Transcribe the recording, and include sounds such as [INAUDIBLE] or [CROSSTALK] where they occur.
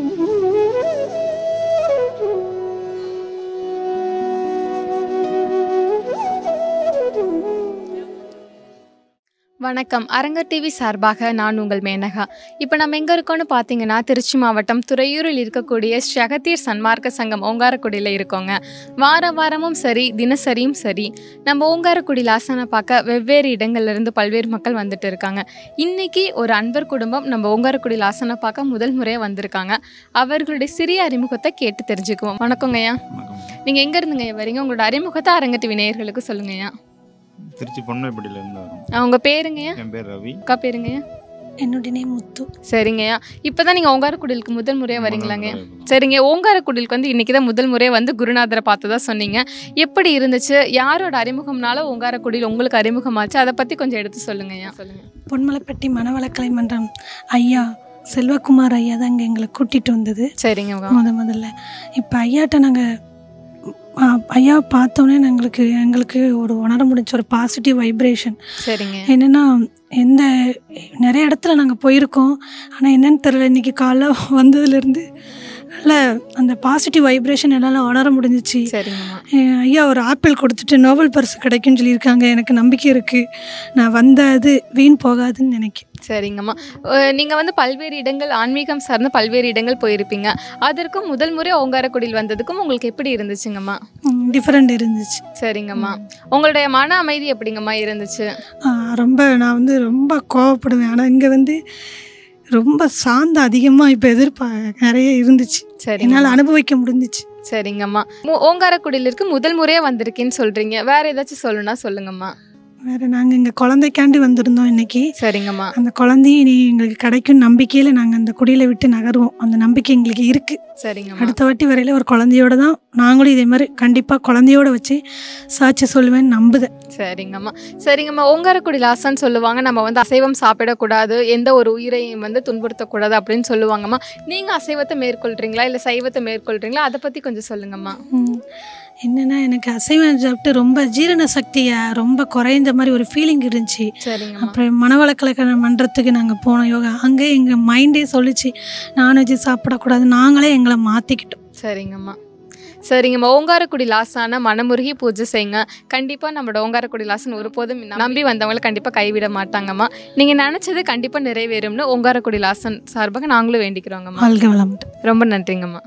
Ooh. [LAUGHS] வணக்கம். Arangar TV சார்பாக நான் உங்கள் மேனகா. இப்போ நம்ம எங்கே இருக்கோம்னு பார்த்தீங்கன்னா திருச்சி மாவட்டம் துறையூரில் இருக்கக்கூடிய ஸ்ரீ சன்மார்க்க சங்கம் ஓங்காரக்குடியில் இருக்கோங்க. வார வாரமும் சரி தினசரியும் சரி நம்ம ஓங்காரக்குடி லாசனை பார்க்க வெவ்வேறு இடங்கள்ல இருந்து பல்வேறு மக்கள் வந்துட்டு இருக்காங்க. இன்னைக்கு ஒரு அன்பர் குடும்பம் நம்ம ஓங்காரக்குடி லாசனை பார்க்க முதல் முறையாக வந்திருக்காங்க. அவர்களுடைய சிறிய அறிமுகத்தை கேட்டு தெரிஞ்சுக்குவோம். வணக்கங்கய்யா. நீங்கள் எங்கே இருந்துங்க? வரீங்க. உங்களோட அறிமுகத்தை அரங்க டிவி நேயர்களுக்கு சொல்லுங்கய்யா. திருச்சி பொன்னைப்பட்டியிலேருந்து வரோம். அவங்க பேருங்கய்யா? என் பேர் ரவி. அக்கா பேருங்கய்யா? என்னுடைய நேம் முத்து. சரிங்கய்யா. இப்பதான் நீங்க ஓங்காரக்குடிலுக்கு முதல் முறையா வரீங்களாங்க? சரிங்க ஓங்காரக்குடிலுக்கு வந்து இன்னைக்கு தான் முதல் முறையா வந்து குருநாதரை பார்த்ததா சொன்னீங்க. எப்படி இருந்துச்சு? யாரோட அறிமுகம்னால ஓங்காரக்குடியில் உங்களுக்கு அறிமுகமாச்சு? அதை பத்தி கொஞ்சம் எடுத்து சொல்லுங்கய்யா. சொல்லுங்க. பொன்மலைப்பட்டி மனவளக்கலை மன்றம் ஐயா செல்வகுமார் ஐயா தான் இங்கே எங்களை கூட்டிகிட்டு வந்தது. சரிங்க முத முதல்ல. இப்போ ஐயாட்ட நாங்கள் ஐயா பார்த்தோன்னே எங்களுக்கு எங்களுக்கு ஒரு உணர முடிஞ்ச ஒரு பாசிட்டிவ் வைப்ரேஷன் சரிங்க. என்னென்னா எந்த நிறைய இடத்துல நாங்கள் போயிருக்கோம். ஆனால் என்னன்னு தெரியல இன்றைக்கி காலைல வந்ததுலேருந்து. நல்ல அந்த பாசிட்டிவ் வைப்ரேஷன் என்னால் உணர முடிஞ்சிச்சு. ஐயா ஒரு ஆப்பிள் கொடுத்துட்டு நோபல் பரிசு கிடைக்கும்னு சொல்லியிருக்காங்க. எனக்கு நம்பிக்கை இருக்குது நான் வந்த இது வீண் போகாதுன்னு நினைக்கிறேன். சரிங்கம்மா. அஹ் நீங்க வந்து பல்வேறு இடங்கள் ஆன்மீகம் சார்ந்த பல்வேறு இடங்கள் போயிருப்பீங்க. அதற்கும் முதல் முறை ஓங்காரக்குடியில் வந்ததுக்கும் உங்களுக்கு எப்படி இருந்துச்சுங்கம்மா? டிஃப்ரெண்ட் இருந்துச்சு. சரிங்கம்மா. உங்களுடைய மன அமைதி எப்படிங்கம்மா இருந்துச்சு? ரொம்ப நான் வந்து ரொம்ப கோவப்படுவேன். ஆனால் இங்கே வந்து ரொம்ப சாந்தம் அதிகமாக இப்போ எதிர்ப்பா நிறைய இருந்துச்சு. சரிங்க என்னால் அனுபவிக்க முடிஞ்சிச்சு. சரிங்கம்மா. மு- ஓங்காரக்குடியிலிருக்கு முதல் முறையா வந்திருக்கேன்னு சொல்றீங்க. வேற ஏதாச்சும் சொல்லணும்னா சொல்லுங்கம்மா. வேறு நாங்கள் இங்கே குழந்தைக்காண்டி வந்திருந்தோம் இன்னைக்கு. சரிங்கம்மா. அந்த குழந்தையும் இனி எங்களுக்கு கிடைக்கும் நம்பிக்கையில் நாங்கள் அந்த குடியில் விட்டு நகருவோம். அந்த நம்பிக்கை எங்களுக்கு இருக்குது சரிங்கம்மா. அடுத்த வாட்டி வரையில ஒரு குழந்தையோட தான் நாங்களும் இதே மாதிரி கண்டிப்பாக குழந்தையோட வச்சு சாட்சி சொல்லுவேன்னு நம்புதேன். சரிங்கம்மா. சரிங்கம்மா. ஓங்காரக்குடி லாசன்னு சொல்லுவாங்க. நம்ம வந்து அசைவம் சாப்பிடக்கூடாது. எந்த ஒரு உயிரையும் வந்து துன்புறுத்தக்கூடாது அப்படின்னு சொல்லுவாங்கம்மா. நீங்க அசைவத்தை மேற்கொள்றீங்களா? இல்லை சைவத்தை மேற்கொள்றீங்களா? அதை பத்தி கொஞ்சம் சொல்லுங்கம்மா. என்னன்னா எனக்கு அசைவம் சாப்பிட்டு ரொம்ப ஜீரண சக்தியை ரொம்ப குறைந்த மாதிரி ஒரு ஃபீலிங் இருந்துச்சு. அப்புறம் மனவளக்கலக்கண மன்றத்துக்கு நாங்கள் போனோம். யோகா. அங்கே எங்கள் மைண்டே சொல்லிச்சு நான்வெஜ் சாப்பிடக்கூடாது. நாங்களே எங்களை மாற்றிக்கிட்டோம் சரிங்கம்மா. சரிங்கம்மா. ஓங்காரக்குடி லாசான மனமுருகி பூஜை செய்யுங்க. கண்டிப்பாக நம்மளோட ஓங்காரக்குடி லாசன் ஒருபோதும் நம்பி வந்தவங்களை கண்டிப்பாக கைவிட மாட்டாங்கம்மா. நீங்கள் நினச்சது கண்டிப்பாக நிறைவேறும்னு ஓங்காரக்குடி லாசன் சார்பாக நாங்களும் வேண்டிக்கிறோங்கம்மா. ரொம்ப நன்றிங்கம்மா.